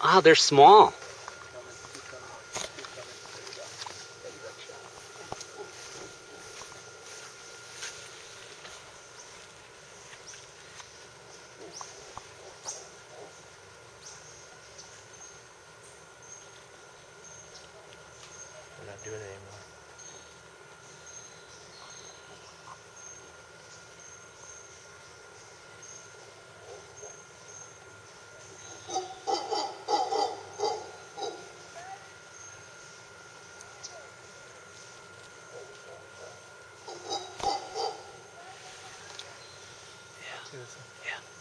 Ah, they're small. We're not doing it anymore. Yeah.